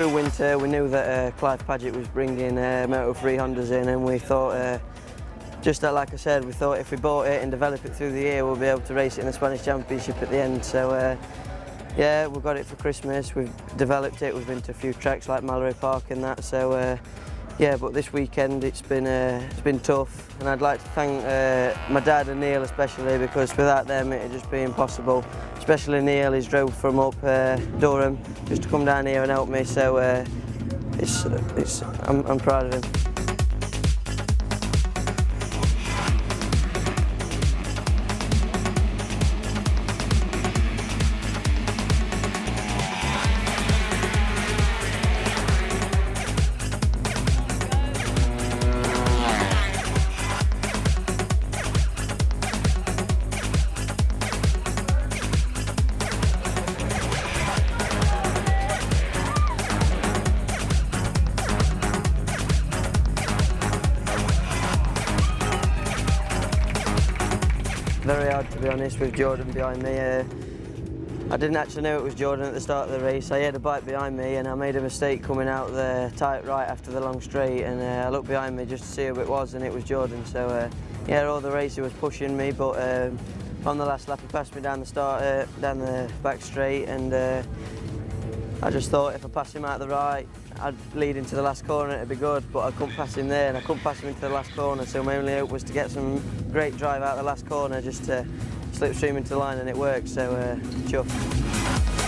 Through winter, we knew that uh, Clive Padgett was bringing uh, Moto 3 Hondas in, and we thought, uh, just like I said, we thought if we bought it and develop it through the year, we'll be able to race it in the Spanish Championship at the end. So, uh, yeah, we got it for Christmas. We've developed it. We've been to a few tracks like Mallory Park and that. So, uh, yeah, but this weekend it's been uh, it's been tough, and I'd like to thank uh, my dad and Neil especially because without them it'd just be impossible. Especially Neil, he's drove from up uh, Durham just to come down here and help me. So uh, it's it's I'm, I'm proud of him. Very hard to be honest with Jordan behind me. Uh, I didn't actually know it was Jordan at the start of the race. I had a bike behind me and I made a mistake coming out the tight right after the long straight and uh, I looked behind me just to see who it was and it was Jordan. So uh, yeah, all the race he was pushing me but um, on the last lap he passed me down the start, uh, down the back straight and uh, I just thought if I passed him out the right, I'd lead into the last corner, it'd be good, but I couldn't pass him there and I couldn't pass him into the last corner, so my only hope was to get some great drive out the last corner just to slipstream into the line and it worked, so uh, chuffed.